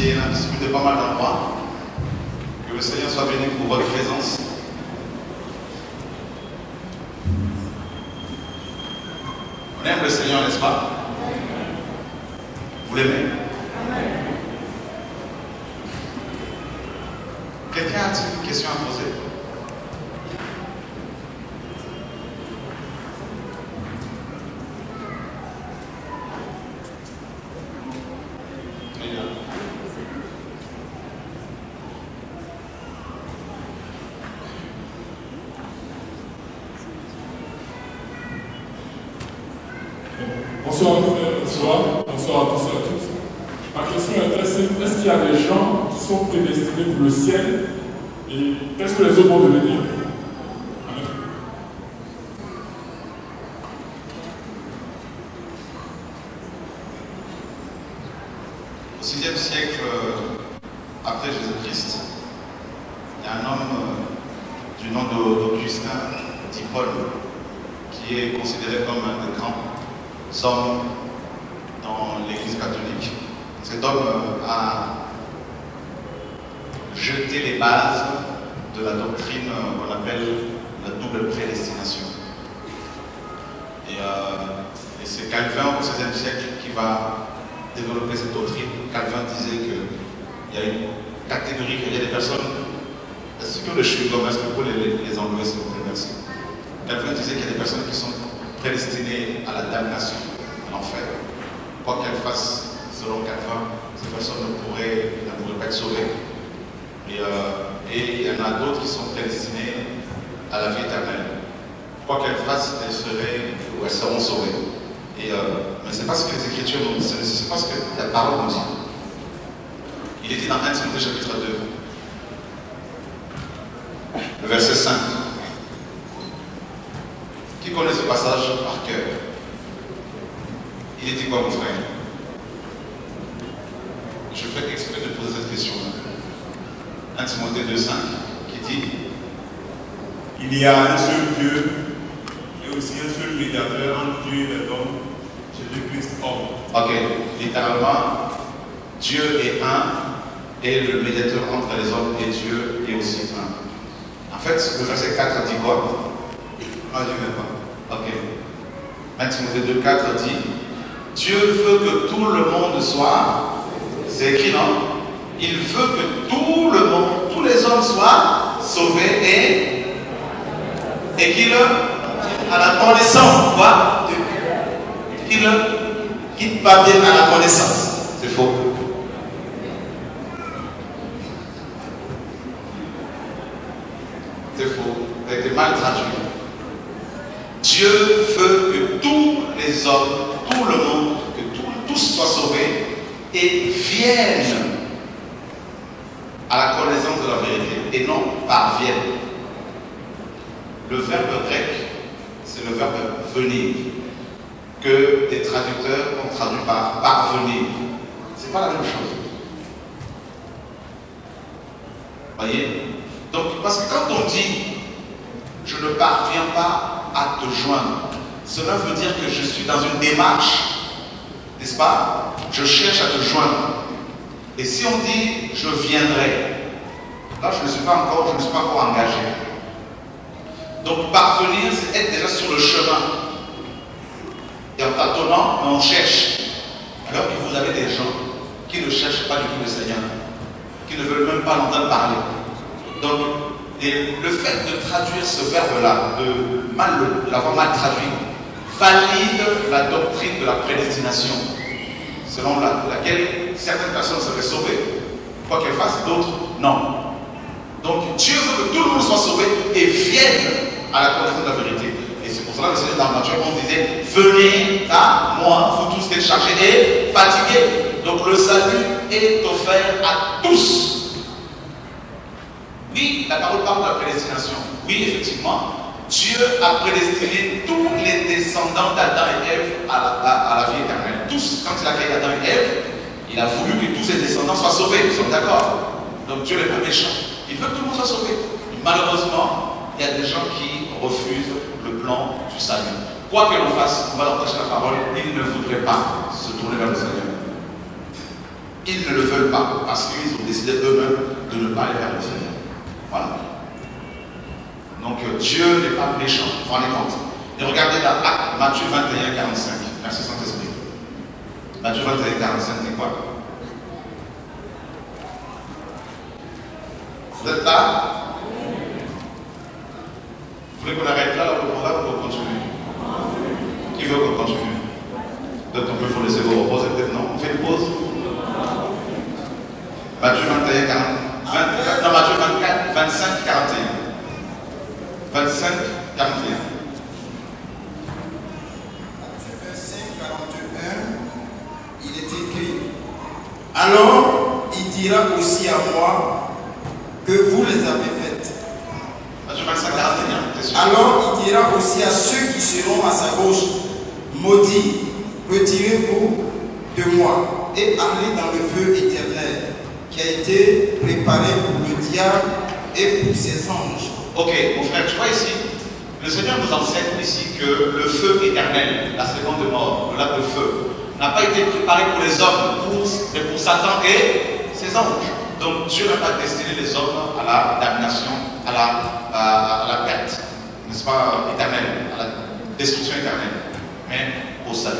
qui est distribué de pas mal d'endroits. Que le Seigneur soit béni pour votre présence. On aime le Seigneur, n'est-ce pas? Vous l'aimez? Quelqu'un a-t-il une question à poser? Bonsoir, frères, bonsoir, bonsoir à tous et à toutes. Ma question est très simple. Est-ce qu'il y a des gens qui sont prédestinés pour le ciel et qu'est-ce que les autres vont devenir. Au sixième siècle euh, après Jésus-Christ, il y a un homme euh, du nom d'Au- d'Augustin d'Hippone qui est considéré comme un des grands hommes dans l'Église catholique. Cet homme euh, a jeté les bases de la doctrine euh, qu'on appelle la double prédestination. Et, euh, c'est Calvin au XVIe siècle qui va développer cette doctrine. Calvin disait qu'il y a une catégorie, il y a des personnes. Est-ce que le chewing-gum, est-ce que vous pouvez les, les plaît? Merci. Calvin disait qu'il y a des personnes qui sont prédestinées à la damnation. Quoi qu'elles fassent, selon Calvin, ces personnes ne pourraient, pas être sauvées. Et, euh, et il y en a d'autres qui sont prédestinées à la vie éternelle. Quoi qu'elles fassent, elles seraient ou elles seront sauvées. Et, euh, mais ce n'est pas ce que les Écritures nous disent, ce n'est pas ce que la parole nous dit. Il est dit dans 1 Timothée chapitre 2, le verset 5. Qui connaît ce passage par cœur? Il est dit quoi, mon frère? Je fais exprès de poser cette question-là. 1 Timothée 2, 5, qui dit Il y a un seul Dieu et aussi un seul médiateur entre Dieu et les hommes, Jésus-Christ homme. Ok, littéralement, Dieu est un et le médiateur entre les hommes et Dieu est aussi un. En fait, le verset 4 dit quoi? Ah, je ne pas. Ok. 1 Timothée 2, 4 dit Dieu veut que tout le monde soit. C'est écrit, non? Il veut que tout le monde, tous les hommes soient sauvés et. et qu'ils. à la connaissance. Quoi? Qu'ils qu'ils parviennent à la connaissance? C'est faux. C'est faux. Été mal traduit. Dieu veut que tous les hommes, tout le monde, que tout- tous soient sauvés et viennent à la connaissance de la vérité et non parviennent. Le verbe grec, c'est le verbe venir, que des traducteurs ont traduit par parvenir. C'est pas la même chose. Voyez? Donc, parce que quand on dit je ne parviens pas à te joindre. Cela veut dire que je suis dans une démarche, n'est-ce pas? Je cherche à te joindre. Et si on dit je viendrai, là je ne suis pas encore, je ne suis pas encore engagé. Donc parvenir, c'est être déjà sur le chemin. Et en mais on cherche. Alors que vous avez des gens qui ne cherchent pas du tout le Seigneur, qui ne veulent même pas l'entendre parler. Donc, le fait de traduire ce verbe-là, de l'avoir mal traduit, valide la doctrine de la prédestination, selon la- laquelle certaines personnes seraient sauvées, quoi qu'elles fassent, d'autres non. Donc Dieu veut que tout le monde soit sauvé et vienne à la connaissance de la vérité. Et c'est pour cela que le Seigneur dans Matthieu 11 disait Venez à moi, vous tous qui êtes chargés et fatigués. Donc le salut est offert à tous. Oui, la parole parle de la prédestination. Oui, effectivement, Dieu a prédestiné tous les descendants d'Adam et Ève à la vie éternelle. Tous, quand il a créé Adam et Ève, il a voulu que tous ses descendants soient sauvés. Nous sommes d'accord Donc Dieu n'est pas méchant. Il veut que tout le monde soit sauvé. Malheureusement, il y a des gens qui refusent le plan du salut. Quoi que l'on fasse, on va leur prêcher la parole, ils ne voudraient pas se tourner vers le Seigneur. Ils ne le veulent pas parce qu'ils ont décidé eux-mêmes de ne pas aller vers le Seigneur. Voilà. Donc euh, Dieu n'est pas méchant. Vous vous rendez compte? Et regardez dans Matthieu 21, 45. Merci Saint-Esprit. Matthieu 21, 45, c'est quoi Vous êtes là? Vous voulez qu'on arrête là ou qu'on continue? Qui veut qu'on continue? Peut-être qu'on peut laisser vous reposer, peut-être non. On fait une pause. Matthieu 21, 40, 20, non, Matthieu 24, 25, 41. 25, 41. Verset 41, il est écrit Alors il dira aussi à moi que vous les avez faites. Matthieu 25, 41, t'es sûr Alors il dira aussi à ceux qui seront à sa gauche Maudits, retirez-vous de moi et allez dans le feu éternel qui a été préparé pour le diable et pour ses anges. Ok, mon frère, tu vois ici, le Seigneur nous enseigne ici que le feu éternel, la seconde mort, le lac de feu, n'a pas été préparé pour les hommes, mais pour Satan et ses anges. Donc Dieu n'a pas destiné les hommes à la damnation, à la, à, à la perte, n'est-ce pas, éternelle, à la destruction éternelle, mais au salut.